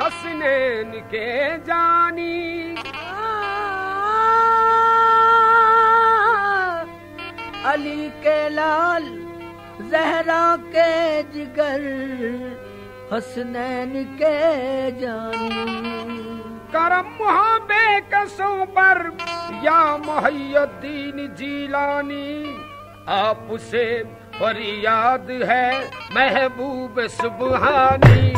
हसनैन के जानी। अली के लाल, जहरा के जिगर हसनैन के जानी। करम मुहाबे कसों पर, या मुहैद्दीन जीलानी। आप उसे फरियाद है, महबूब सुबहानी।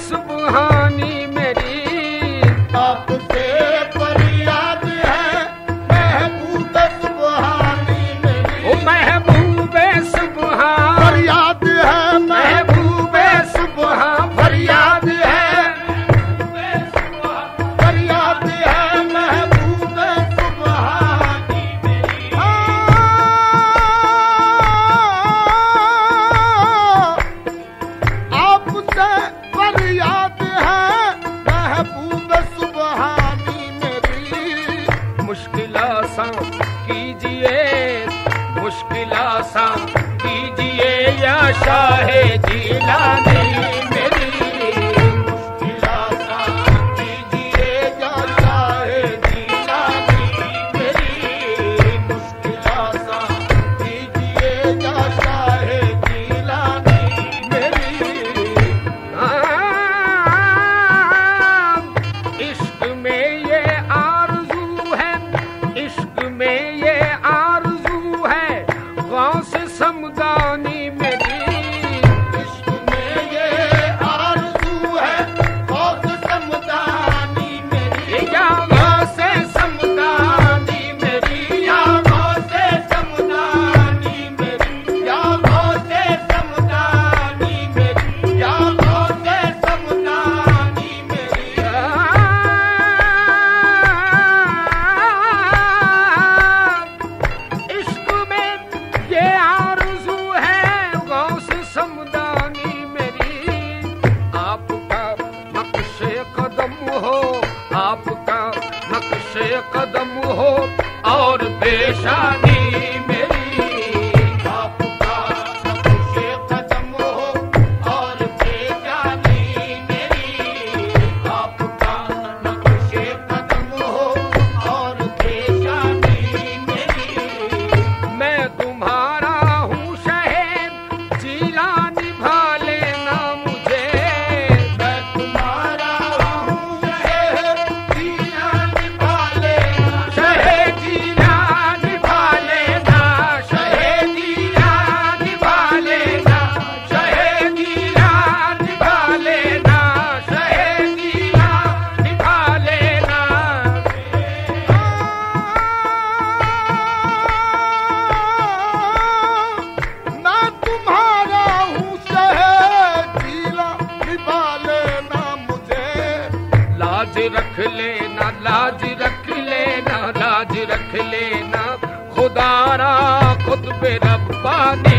Yes, sir. आशा कीजिए आशा है जिला लेना लाज रख लेना लाज रख लेना। खुदारा खुद पे रब्बा ने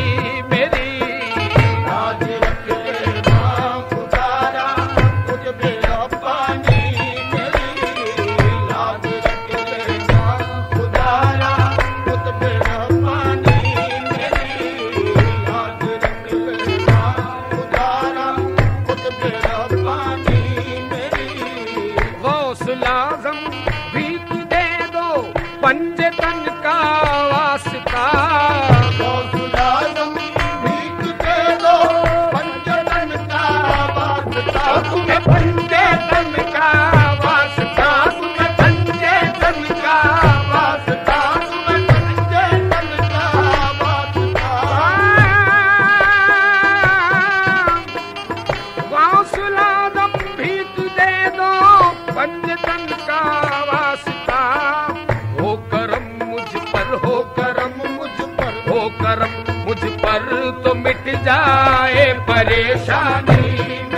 करम मुझ पर तो मिट जाए परेशानी।